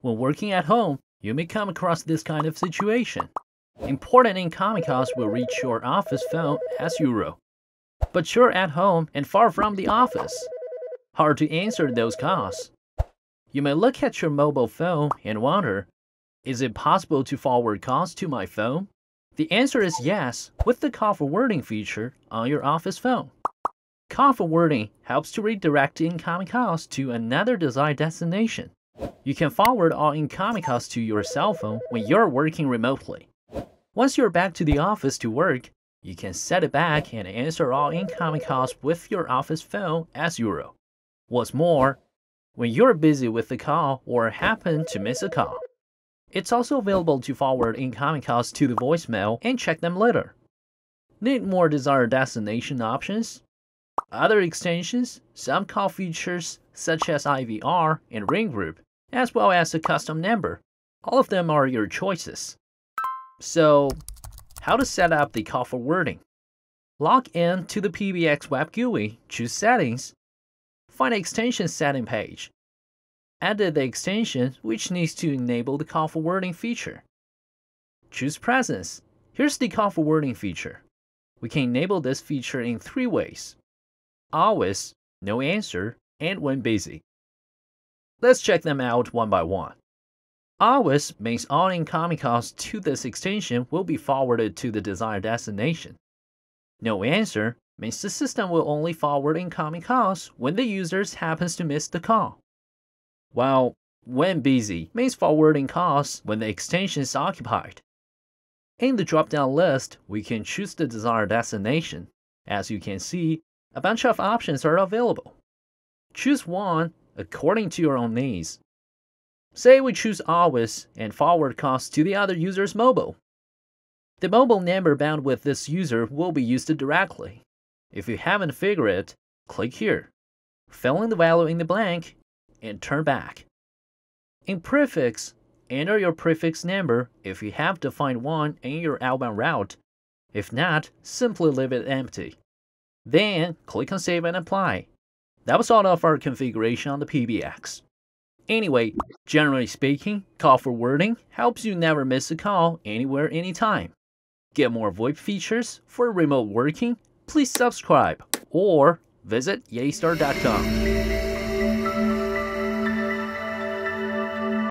When working at home, you may come across this kind of situation. Important incoming calls will reach your office phone as usual, but you're at home and far from the office. Hard to answer those calls. You may look at your mobile phone and wonder, is it possible to forward calls to my phone? The answer is yes with the call forwarding feature on your office phone. Call forwarding helps to redirect incoming calls to another desired destination. You can forward all incoming calls to your cell phone when you're working remotely. Once you're back to the office to work, you can set it back and answer all incoming calls with your office phone as usual. What's more, when you're busy with the call or happen to miss a call, it's also available to forward incoming calls to the voicemail and check them later. Need more desired destination options? Other extensions, some call features such as IVR and ring group, as well as a custom number. All of them are your choices. So, how to set up the call forwarding? Log in to the PBX Web GUI, choose Settings, find the extension setting page. Edit the extension which needs to enable the call forwarding feature. Choose Presence. Here's the call forwarding feature. We can enable this feature in three ways. Always, no answer, and when busy. Let's check them out one by one. Always means all incoming calls to this extension will be forwarded to the desired destination. No answer means the system will only forward incoming calls when the user happens to miss the call. While when busy means forwarding calls when the extension is occupied. In the drop-down list, we can choose the desired destination. As you can see, a bunch of options are available. Choose one according to your own needs. Say we choose always and forward calls to the other user's mobile. The mobile number bound with this user will be used directly. If you haven't figured it, click here. Fill in the value in the blank and turn back. In prefix, enter your prefix number if you have to find one in your outbound route. If not, simply leave it empty. Then click on Save and Apply. That was all of our configuration on the PBX. Anyway, generally speaking, call forwarding helps you never miss a call anywhere, anytime. Get more VoIP features for remote working? Please subscribe or visit yeastar.com.